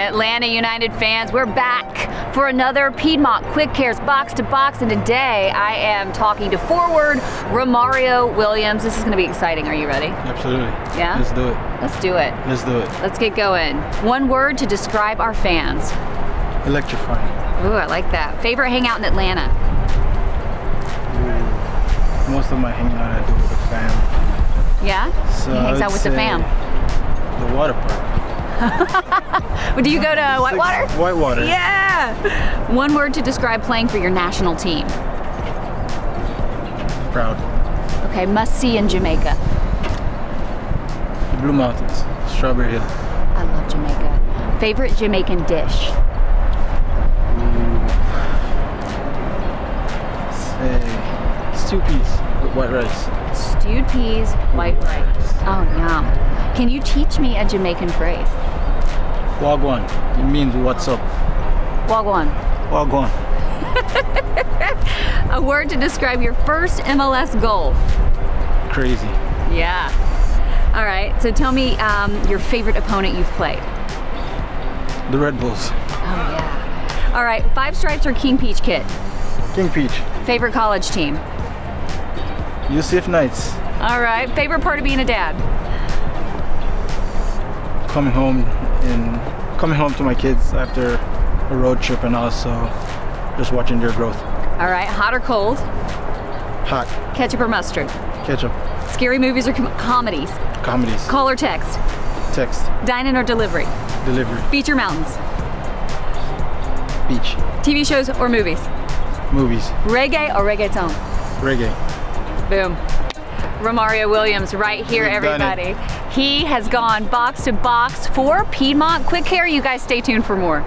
Atlanta United fans, we're back for another Piedmont Quick Cares box to box, and today I am talking to forward Romario Williams. This is going to be exciting. Are you ready? Absolutely. Yeah? Let's do it. Let's do it. Let's do it. Let's get going. One word to describe our fans. Electrifying. Ooh, I like that. Favorite hangout in Atlanta? Most of my hangout I do with the fam. Yeah? So he hangs out with the fam. The water park. Do you go to Whitewater? Whitewater. Yeah! One word to describe playing for your national team. Proud. Okay, must see in Jamaica. Blue Mountains. Strawberry Hill. I love Jamaica. Favorite Jamaican dish? Say stew peas with white rice. Stewed peas, white rice. Oh, yum. Can you teach me a Jamaican phrase? Wagwan. It means what's up. Wagwan. Wagwan. A word to describe your first MLS goal. Crazy. Yeah. All right, so tell me um, your favorite opponent you've played. The Red Bulls. Oh, yeah. All right, Five Stripes or King Peach Kit? King Peach. Favorite college team? UCF Knights. All right, favorite part of being a dad? Coming home and coming home to my kids after a road trip and also just watching their growth. All right, hot or cold? Hot. Ketchup or mustard? Ketchup. Scary movies or com- comedies? Comedies. Call or text? Text. Dine-in or delivery? Delivery. Beach or mountains? Beach. TV shows or movies? Movies. Reggae or reggaeton? Reggae. Boom. Romario Williams right here, We've everybody. He has gone box to box for Piedmont Quick Care. You guys stay tuned for more.